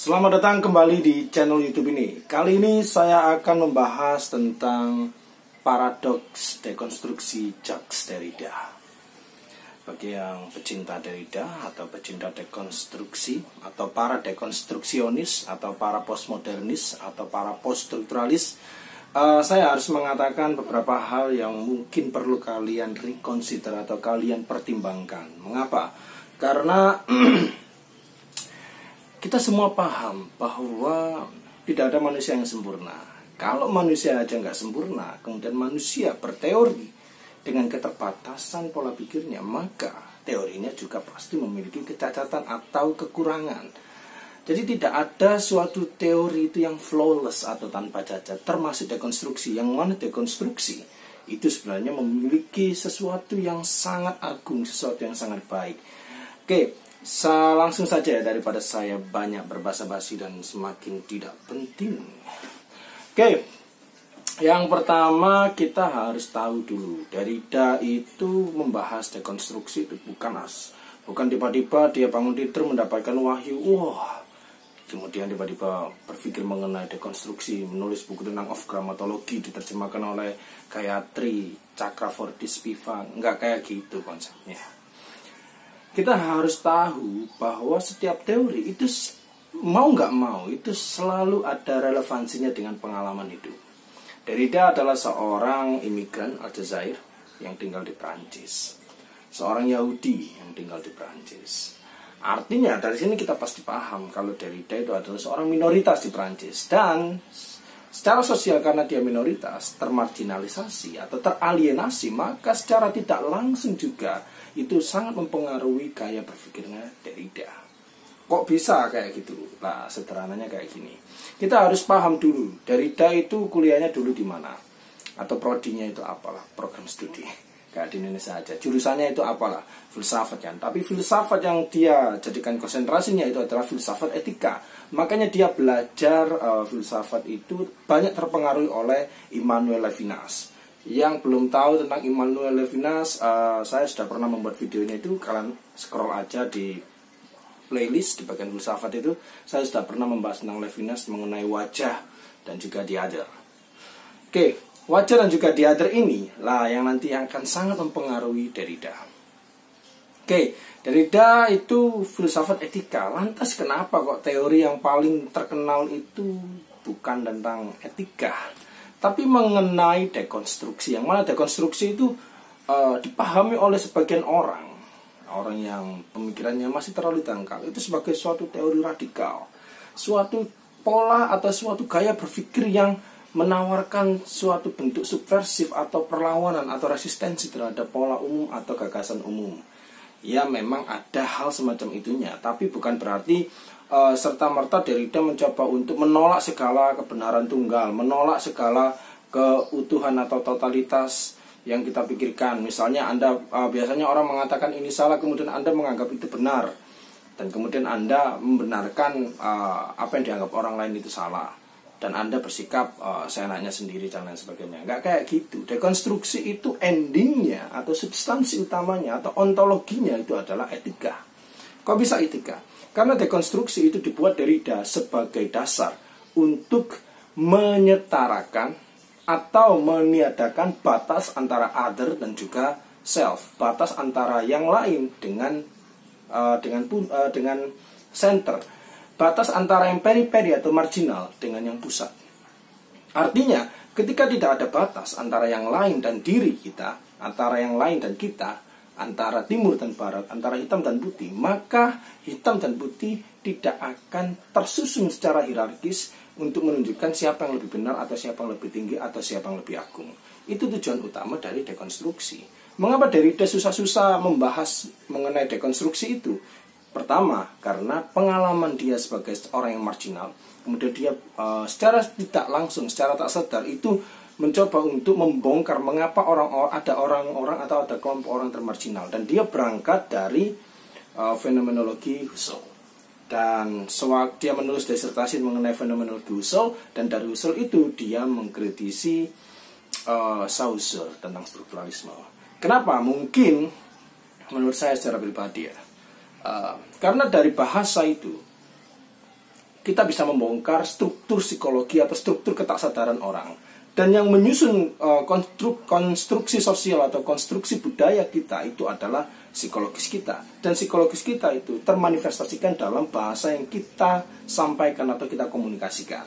Selamat datang kembali di channel YouTube ini. Kali ini saya akan membahas tentang paradoks dekonstruksi Jacques Derrida. Bagi yang pecinta Derrida atau pecinta dekonstruksi atau para dekonstruksionis atau para postmodernis atau para poststrukturalis, uh, saya harus mengatakan beberapa hal yang mungkin perlu kalian reconsider atau kalian pertimbangkan. Mengapa? Karena kita semua paham bahwa tidak ada manusia yang sempurna. Kalau manusia aja nggak sempurna, kemudian manusia berteori dengan keterbatasan pola pikirnya, maka teorinya juga pasti memiliki kecacatan atau kekurangan. Jadi tidak ada suatu teori itu yang flawless atau tanpa cacat, termasuk dekonstruksi. Yang mana dekonstruksi itu sebenarnya memiliki sesuatu yang sangat agung, sesuatu yang sangat baik. Oke, Sa langsung saja ya daripada saya banyak berbahasa basi dan semakin tidak penting. Oke, yang pertama kita harus tahu dulu Derrida itu membahas dekonstruksi itu bukan as, bukan tiba-tiba dia bangun tidur mendapatkan wahyu, wah, kemudian tiba-tiba berpikir mengenai dekonstruksi, menulis buku tentang of grammatologi diterjemahkan oleh Gayatri Chakravorty Spiva, nggak kayak gitu konsepnya kita harus tahu bahwa setiap teori itu mau nggak mau itu selalu ada relevansinya dengan pengalaman hidup. Derrida adalah seorang imigran Aljazair yang tinggal di Prancis. Seorang Yahudi yang tinggal di Prancis. Artinya dari sini kita pasti paham kalau Derrida itu adalah seorang minoritas di Prancis dan secara sosial karena dia minoritas termarginalisasi atau teralienasi maka secara tidak langsung juga itu sangat mempengaruhi gaya berpikirnya Derrida. Kok bisa kayak gitu? Nah, sederhananya kayak gini. Kita harus paham dulu, Derrida itu kuliahnya dulu di mana? Atau prodinya itu apalah, program studi. Kayak di Indonesia aja. Jurusannya itu apalah, filsafat kan. Tapi filsafat yang dia jadikan konsentrasinya itu adalah filsafat etika. Makanya dia belajar uh, filsafat itu banyak terpengaruhi oleh Immanuel Levinas yang belum tahu tentang Immanuel Levinas, uh, saya sudah pernah membuat videonya itu. Kalian scroll aja di playlist di bagian filsafat itu. Saya sudah pernah membahas tentang Levinas mengenai wajah dan juga diader. Oke, wajah dan juga diader ini lah yang nanti akan sangat mempengaruhi Derrida. Oke, Derrida itu filsafat etika. Lantas kenapa kok teori yang paling terkenal itu bukan tentang etika? tapi mengenai dekonstruksi yang mana dekonstruksi itu uh, dipahami oleh sebagian orang orang yang pemikirannya masih terlalu dangkal itu sebagai suatu teori radikal suatu pola atau suatu gaya berpikir yang menawarkan suatu bentuk subversif atau perlawanan atau resistensi terhadap pola umum atau gagasan umum ya memang ada hal semacam itunya. Tapi bukan berarti uh, serta merta Derrida mencoba untuk menolak segala kebenaran tunggal, menolak segala keutuhan atau totalitas yang kita pikirkan. Misalnya Anda uh, biasanya orang mengatakan ini salah, kemudian Anda menganggap itu benar, dan kemudian Anda membenarkan uh, apa yang dianggap orang lain itu salah, dan Anda bersikap uh, seenaknya sendiri dan lain sebagainya. Nggak kayak gitu. Dekonstruksi itu endingnya atau substansi utamanya atau ontologinya itu adalah etika. Kok bisa etika? Karena dekonstruksi itu dibuat dari sebagai dasar untuk menyetarakan atau meniadakan batas antara other dan juga self, batas antara yang lain dengan uh, dengan uh, dengan center, batas antara yang periperi atau marginal dengan yang pusat. Artinya, ketika tidak ada batas antara yang lain dan diri kita, antara yang lain dan kita, antara timur dan barat, antara hitam dan putih, maka hitam dan putih tidak akan tersusun secara hierarkis untuk menunjukkan siapa yang lebih benar atau siapa yang lebih tinggi atau siapa yang lebih agung. Itu tujuan utama dari dekonstruksi. Mengapa Derrida susah-susah membahas mengenai dekonstruksi itu? Pertama, karena pengalaman dia sebagai orang yang marginal, kemudian dia uh, secara tidak langsung, secara tak sadar itu mencoba untuk membongkar mengapa orang ada orang-orang atau ada kelompok orang termarginal dan dia berangkat dari uh, fenomenologi Husserl dan sewaktu dia menulis disertasi mengenai fenomenologi Husserl dan dari Husserl itu dia mengkritisi uh, Saussure tentang strukturalisme. Kenapa? Mungkin menurut saya secara pribadi ya, uh, karena dari bahasa itu kita bisa membongkar struktur psikologi atau struktur ketaksadaran orang. Dan yang menyusun uh, konstruk, konstruksi sosial atau konstruksi budaya kita itu adalah psikologis kita. Dan psikologis kita itu termanifestasikan dalam bahasa yang kita sampaikan atau kita komunikasikan.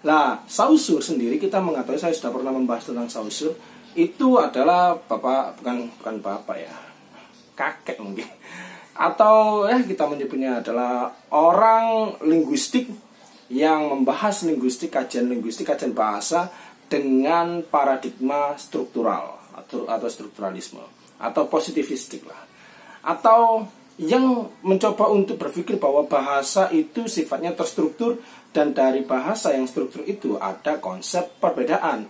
Nah, sausur sendiri kita mengetahui saya sudah pernah membahas tentang sausur itu adalah bapak bukan bukan bapak ya kakek mungkin atau ya kita menyebutnya adalah orang linguistik yang membahas linguistik kajian linguistik kajian bahasa dengan paradigma struktural atau atau strukturalisme atau positivistik lah. Atau yang mencoba untuk berpikir bahwa bahasa itu sifatnya terstruktur dan dari bahasa yang struktur itu ada konsep perbedaan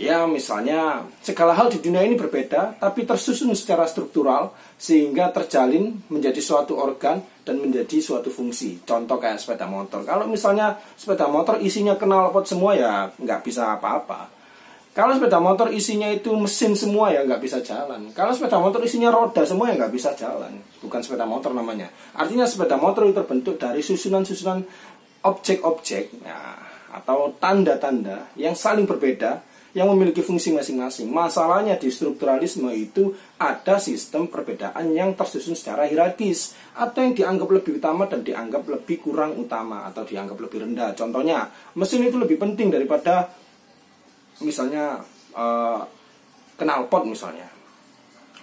Ya misalnya segala hal di dunia ini berbeda tapi tersusun secara struktural sehingga terjalin menjadi suatu organ dan menjadi suatu fungsi. Contoh kayak sepeda motor. Kalau misalnya sepeda motor isinya knalpot semua ya nggak bisa apa-apa. Kalau sepeda motor isinya itu mesin semua ya nggak bisa jalan. Kalau sepeda motor isinya roda semua ya nggak bisa jalan. Bukan sepeda motor namanya. Artinya sepeda motor itu terbentuk dari susunan-susunan objek-objek ya, atau tanda-tanda yang saling berbeda yang memiliki fungsi masing-masing. Masalahnya di strukturalisme itu ada sistem perbedaan yang tersusun secara hierarkis atau yang dianggap lebih utama dan dianggap lebih kurang utama atau dianggap lebih rendah. Contohnya, mesin itu lebih penting daripada misalnya uh, knalpot misalnya.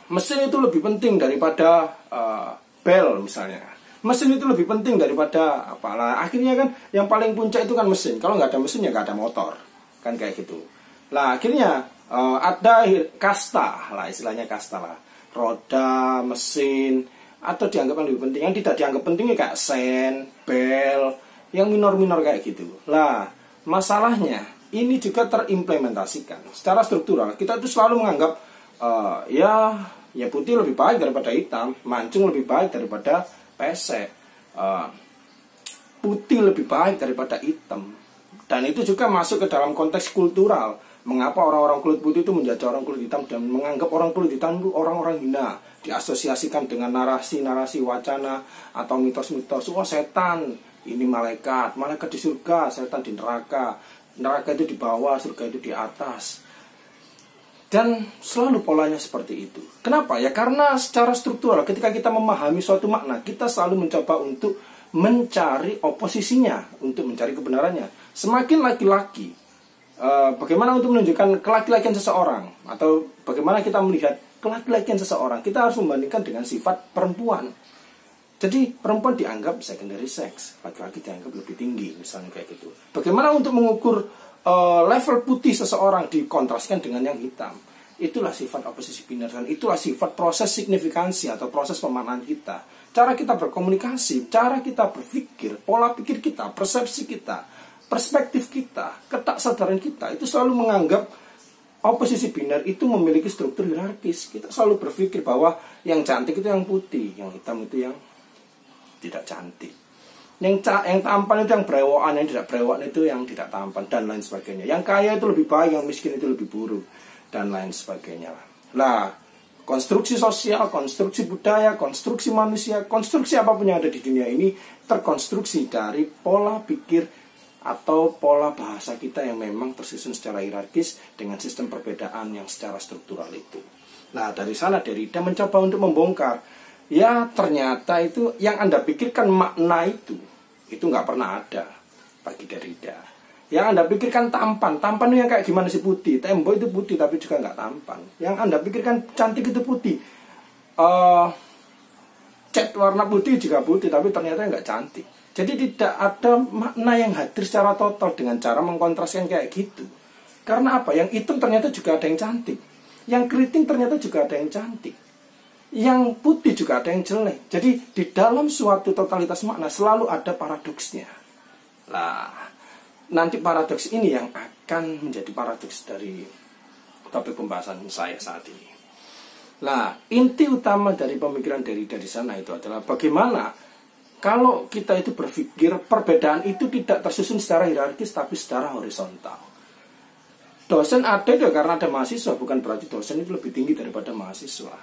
Mesin itu lebih penting daripada uh, bel misalnya. Mesin itu lebih penting daripada apalah. Akhirnya kan yang paling puncak itu kan mesin. Kalau nggak ada mesin ya nggak ada motor. Kan kayak gitu. Lah akhirnya uh, ada kasta lah istilahnya kasta lah. Roda, mesin atau dianggap yang lebih penting. Yang tidak dianggap penting ya kayak sen, bel, yang minor-minor kayak gitu. Lah masalahnya ini juga terimplementasikan secara struktural. Kita itu selalu menganggap uh, ya ya putih lebih baik daripada hitam, mancung lebih baik daripada pesek, uh, putih lebih baik daripada hitam. Dan itu juga masuk ke dalam konteks kultural Mengapa orang-orang kulit putih itu menjadi orang kulit hitam dan menganggap orang kulit hitam itu orang-orang hina? Diasosiasikan dengan narasi-narasi wacana atau mitos-mitos. Wah setan, ini malaikat, malaikat di surga, setan di neraka. Neraka itu di bawah, surga itu di atas. Dan selalu polanya seperti itu. Kenapa? Ya karena secara struktural ketika kita memahami suatu makna, kita selalu mencoba untuk mencari oposisinya, untuk mencari kebenarannya. Semakin laki-laki Eh, bagaimana untuk menunjukkan kelaki-lakian seseorang? Atau bagaimana kita melihat kelaki-lakian seseorang? Kita harus membandingkan dengan sifat perempuan. Jadi perempuan dianggap secondary sex laki-laki dianggap lebih tinggi misalnya kayak gitu. Bagaimana untuk mengukur uh, level putih seseorang dikontraskan dengan yang hitam? Itulah sifat oposisi biner dan itulah sifat proses signifikansi atau proses pemaknaan kita. Cara kita berkomunikasi cara kita berpikir pola pikir kita persepsi kita perspektif kita, sadaran kita itu selalu menganggap oposisi binar itu memiliki struktur hierarkis. Kita selalu berpikir bahwa yang cantik itu yang putih, yang hitam itu yang tidak cantik. Yang ca yang tampan itu yang berewokan, yang tidak berewokan itu yang tidak tampan dan lain sebagainya. Yang kaya itu lebih baik, yang miskin itu lebih buruk dan lain sebagainya. Lah, konstruksi sosial, konstruksi budaya, konstruksi manusia, konstruksi apa pun yang ada di dunia ini terkonstruksi dari pola pikir atau pola bahasa kita yang memang tersusun secara hierarkis dengan sistem perbedaan yang secara struktural itu. Nah, dari sana Derrida mencoba untuk membongkar. Ya, ternyata itu yang Anda pikirkan makna itu, itu nggak pernah ada bagi Derrida. Yang Anda pikirkan tampan, tampan itu yang kayak gimana sih putih? Tembok itu putih tapi juga nggak tampan. Yang Anda pikirkan cantik itu putih. Uh, cat warna putih juga putih tapi ternyata nggak cantik jadi tidak ada makna yang hadir secara total dengan cara mengkontraskan kayak gitu. Karena apa? Yang hitam ternyata juga ada yang cantik. Yang keriting ternyata juga ada yang cantik. Yang putih juga ada yang jelek. Jadi di dalam suatu totalitas makna selalu ada paradoksnya. Lah, nanti paradoks ini yang akan menjadi paradoks dari topik pembahasan saya saat ini. Nah, inti utama dari pemikiran dari dari sana itu adalah bagaimana kalau kita itu berpikir perbedaan itu tidak tersusun secara hierarkis tapi secara horizontal. Dosen ada ya karena ada mahasiswa, bukan berarti dosen itu lebih tinggi daripada mahasiswa.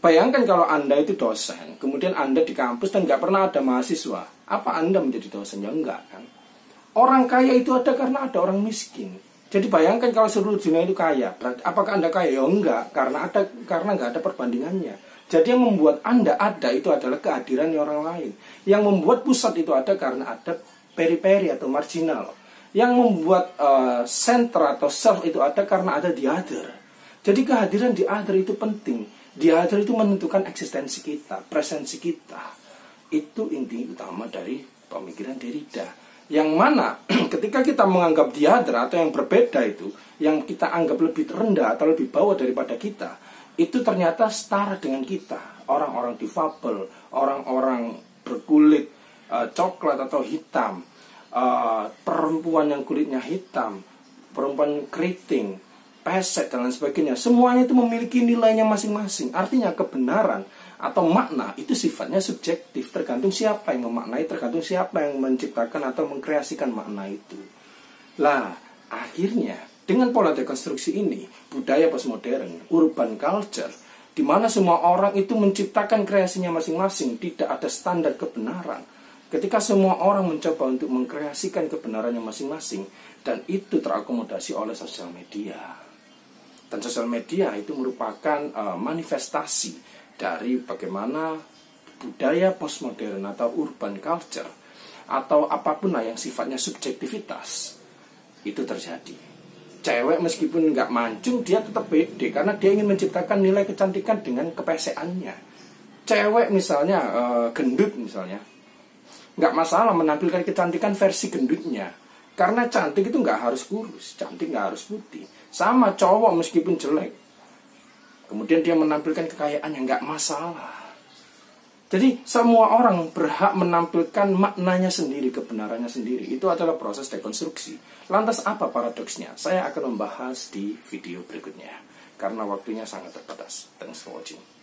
Bayangkan kalau Anda itu dosen, kemudian Anda di kampus dan nggak pernah ada mahasiswa. Apa Anda menjadi dosen? Ya enggak kan. Orang kaya itu ada karena ada orang miskin. Jadi bayangkan kalau seluruh dunia itu kaya, apakah Anda kaya? Ya enggak, karena ada karena nggak ada perbandingannya. Jadi yang membuat Anda ada itu adalah kehadiran orang lain. Yang membuat pusat itu ada karena ada periperi atau marginal. Yang membuat uh, atau self itu ada karena ada the other. Jadi kehadiran the other itu penting. The other itu menentukan eksistensi kita, presensi kita. Itu inti utama dari pemikiran Derrida. Yang mana ketika kita menganggap other atau yang berbeda itu, yang kita anggap lebih rendah atau lebih bawah daripada kita, itu ternyata setara dengan kita. Orang-orang difabel, orang-orang berkulit uh, coklat atau hitam, uh, perempuan yang kulitnya hitam, perempuan keriting, pesek dan lain sebagainya, semuanya itu memiliki nilainya masing-masing. Artinya kebenaran atau makna itu sifatnya subjektif, tergantung siapa yang memaknai, tergantung siapa yang menciptakan atau mengkreasikan makna itu. Lah, akhirnya dengan pola dekonstruksi ini, budaya postmodern, urban culture, di mana semua orang itu menciptakan kreasinya masing-masing, tidak ada standar kebenaran Ketika semua orang mencoba untuk mengkreasikan kebenarannya masing-masing dan itu terakomodasi oleh sosial media. Dan sosial media itu merupakan uh, manifestasi dari bagaimana budaya postmodern atau urban culture atau apa pun lah yang sifatnya subjektivitas itu terjadi. Cewek meskipun nggak mancung dia tetap pede karena dia ingin menciptakan nilai kecantikan dengan kepeseannya. Cewek misalnya uh, gendut misalnya nggak masalah menampilkan kecantikan versi gendutnya. Karena cantik itu nggak harus kurus cantik nggak harus putih. Sama cowok meskipun jelek kemudian dia menampilkan kekayaan yang nggak masalah jadi semua orang berhak menampilkan maknanya sendiri, kebenarannya sendiri. Itu adalah proses dekonstruksi. Lantas apa paradoksnya? Saya akan membahas di video berikutnya. Karena waktunya sangat terbatas. Thanks for watching.